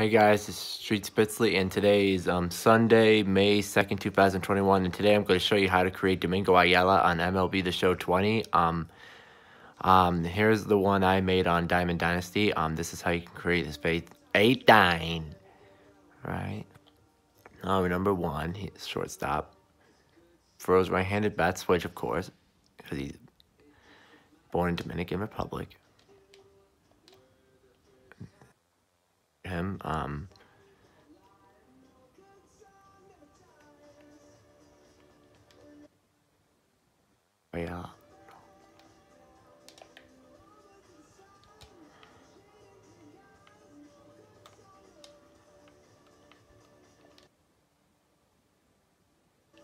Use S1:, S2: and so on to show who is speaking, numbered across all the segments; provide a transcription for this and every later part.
S1: Hey guys, it's Street Spitzley and today is um, Sunday, May 2nd, 2021 and today I'm going to show you how to create Domingo Ayala on MLB The Show 20. Um, um, here's the one I made on Diamond Dynasty. Um, this is how you can create this base. 8 9 Right. Oh, number one, he's shortstop. Throws right-handed bat switch, of course, because he's born in Dominican Republic. Him. Um, yeah.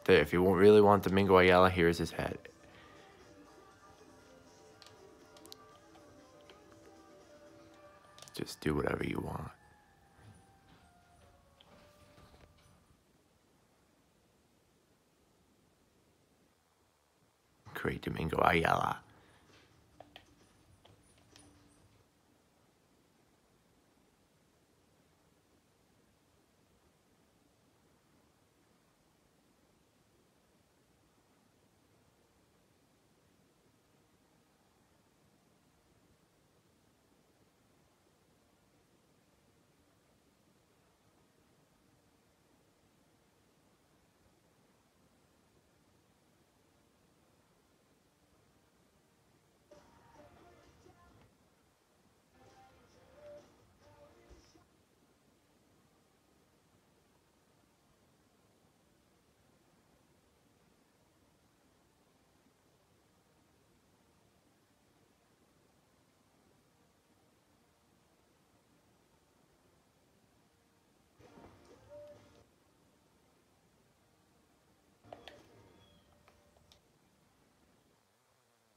S1: There, if you won't really want Domingo Ayala, here's his head. Just do whatever you want. Create Domingo Ayala.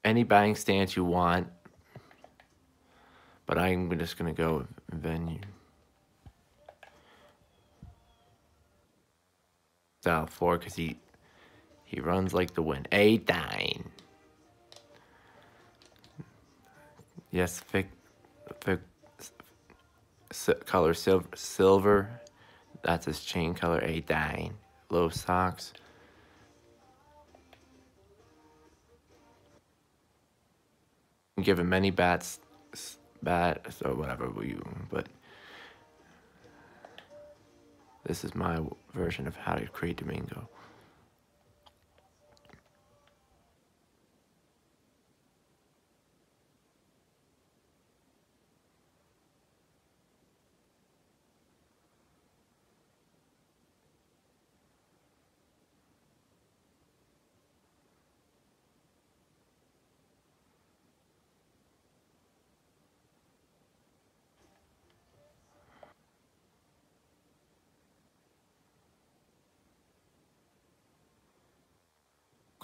S1: Any batting stance you want, but I'm just going to go venue. Style 4 because he, he runs like the wind. A nine. Yes, thick, thick, color silver, silver. That's his chain color. A nine. Low socks. Give him many bats, bats or whatever you, but this is my version of how to create Domingo.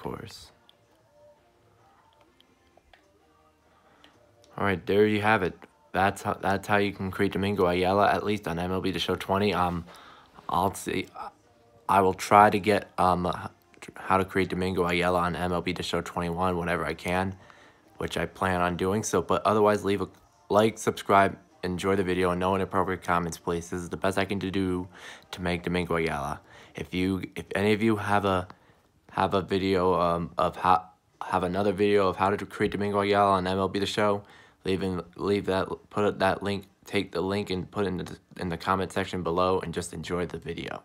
S1: Course. All right, there you have it. That's how that's how you can create Domingo Ayala at least on MLB The Show 20. Um, I'll see. I will try to get um how to create Domingo Ayala on MLB The Show 21 whenever I can, which I plan on doing. So, but otherwise, leave a like, subscribe, enjoy the video, and no inappropriate comments, please. This is the best I can do to make Domingo Ayala. If you, if any of you have a have a video um, of how have another video of how to create Domingo Ayala on MLB The Show. Leave in, leave that put that link, take the link and put it in the in the comment section below, and just enjoy the video.